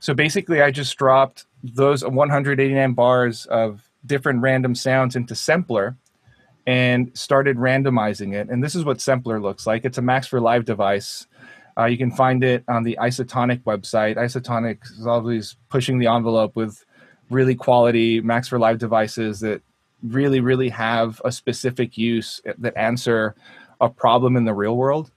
So basically, I just dropped those 189 bars of different random sounds into Sempler and started randomizing it. And this is what Sempler looks like. It's a Max for Live device. Uh, you can find it on the Isotonik website. Isotonik is always pushing the envelope with really quality Max for Live devices that really, really have a specific use that answer a problem in the real world.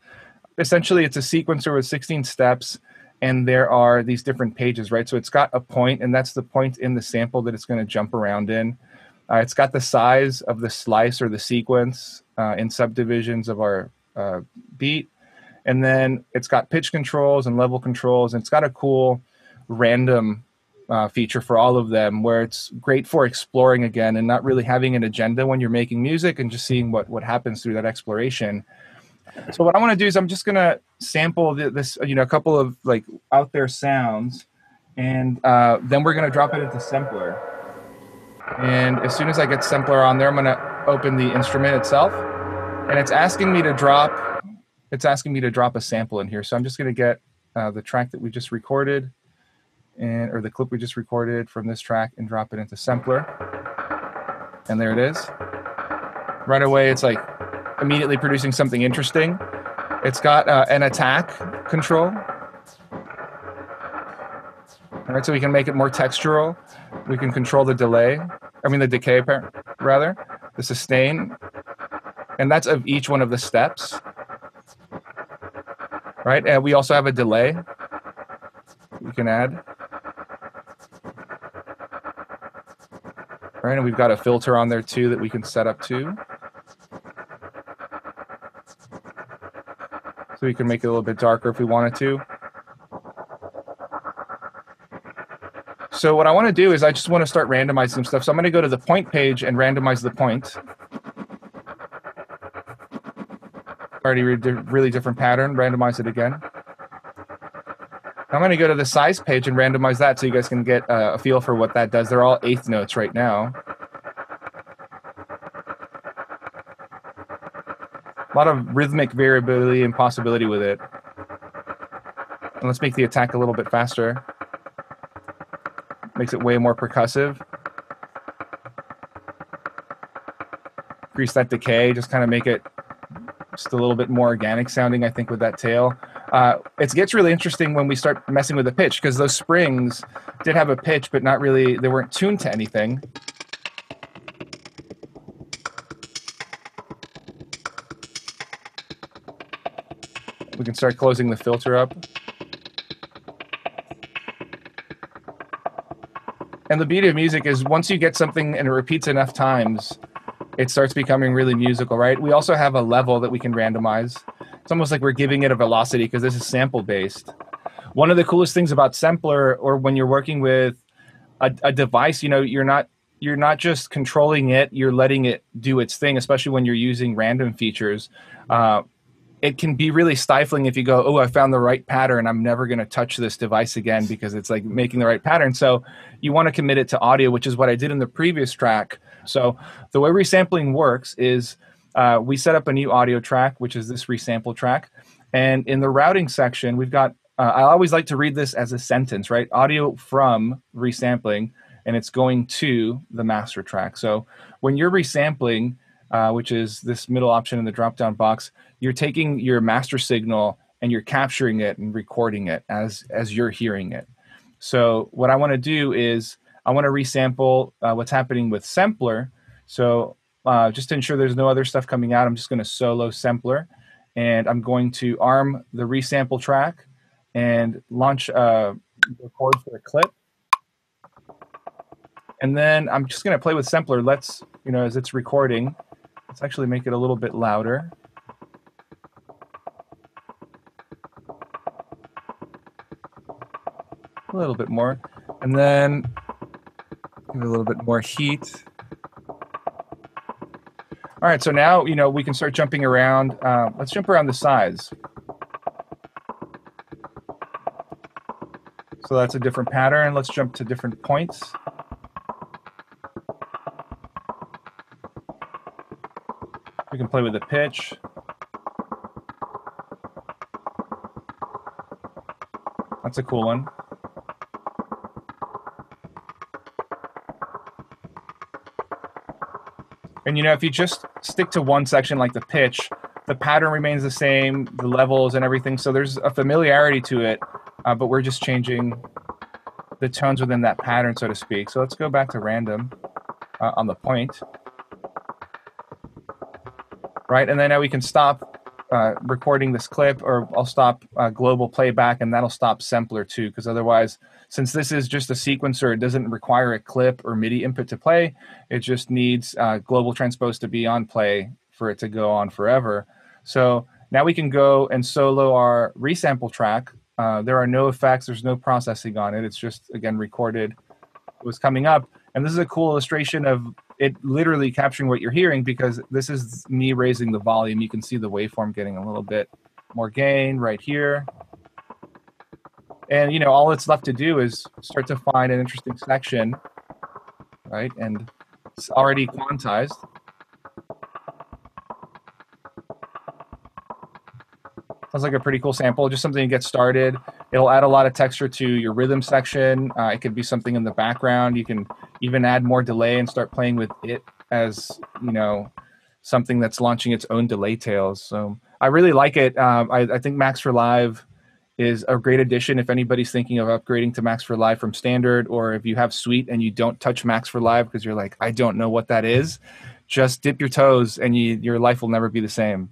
Essentially, it's a sequencer with 16 steps, and there are these different pages, right? So it's got a point, and that's the point in the sample that it's going to jump around in. Uh, it's got the size of the slice or the sequence uh, in subdivisions of our uh, beat. And then it's got pitch controls and level controls, and it's got a cool random uh, feature for all of them where it's great for exploring again and not really having an agenda when you're making music and just seeing what, what happens through that exploration. So what I want to do is I'm just going to sample this, you know, a couple of like out there sounds, and uh, then we're going to drop it into Sempler. And as soon as I get Sempler on there, I'm going to open the instrument itself, and it's asking me to drop. It's asking me to drop a sample in here. So I'm just going to get uh, the track that we just recorded and or the clip we just recorded from this track and drop it into Sempler. And there it is. Right away, it's like immediately producing something interesting. It's got uh, an attack control. All right, so we can make it more textural. We can control the delay. I mean, the decay, rather, the sustain. And that's of each one of the steps. Right, and we also have a delay we can add. Right, and we've got a filter on there too that we can set up too. So we can make it a little bit darker if we wanted to. So what I want to do is I just want to start randomizing some stuff. So I'm going to go to the point page and randomize the point. Already really different pattern, randomize it again. I'm going to go to the size page and randomize that so you guys can get uh, a feel for what that does. They're all eighth notes right now. A lot of rhythmic variability and possibility with it. And let's make the attack a little bit faster. Makes it way more percussive. Increase that decay, just kind of make it just a little bit more organic sounding, I think, with that tail. Uh, it gets really interesting when we start messing with the pitch because those springs did have a pitch, but not really, they weren't tuned to anything. We can start closing the filter up. And the beauty of music is once you get something and it repeats enough times, it starts becoming really musical, right? We also have a level that we can randomize. It's almost like we're giving it a velocity because this is sample based. One of the coolest things about Sempler, or when you're working with a, a device, you know, you're not you're not just controlling it; you're letting it do its thing. Especially when you're using random features, uh, it can be really stifling if you go, "Oh, I found the right pattern. I'm never going to touch this device again because it's like making the right pattern." So you want to commit it to audio, which is what I did in the previous track. So the way resampling works is uh, we set up a new audio track, which is this resample track. And in the routing section, we've got, uh, I always like to read this as a sentence, right? Audio from resampling, and it's going to the master track. So when you're resampling, uh, which is this middle option in the drop down box, you're taking your master signal and you're capturing it and recording it as, as you're hearing it. So what I want to do is I want to resample uh, what's happening with Sempler. So uh, just to ensure there's no other stuff coming out, I'm just going to solo Sempler and I'm going to arm the resample track and launch uh, record for a clip. And then I'm just going to play with Sempler. Let's, you know, as it's recording, let's actually make it a little bit louder. A little bit more. And then give it a little bit more heat. All right, so now, you know, we can start jumping around. Uh, let's jump around the size. So that's a different pattern. Let's jump to different points. We can play with the pitch. That's a cool one. And you know, if you just stick to one section like the pitch, the pattern remains the same, the levels and everything. So there's a familiarity to it, uh, but we're just changing the tones within that pattern, so to speak. So let's go back to random uh, on the point. Right, and then now we can stop uh, recording this clip or I'll stop uh, global playback and that'll stop Sempler too because otherwise since this is just a sequencer it doesn't require a clip or MIDI input to play. It just needs uh, global transpose to be on play for it to go on forever. So now we can go and solo our resample track. Uh, there are no effects there's no processing on it. It's just again recorded it was coming up. And this is a cool illustration of it literally capturing what you're hearing because this is me raising the volume. You can see the waveform getting a little bit more gain right here. And you know, all it's left to do is start to find an interesting section, right? And it's already quantized. Sounds like a pretty cool sample, just something to get started. It'll add a lot of texture to your rhythm section. Uh, it could be something in the background. You can even add more delay and start playing with it as, you know, something that's launching its own delay tails. So I really like it. Um, I, I, think Max for Live is a great addition if anybody's thinking of upgrading to Max for Live from standard, or if you have Suite and you don't touch Max for Live because you're like, I don't know what that is. Just dip your toes and you, your life will never be the same.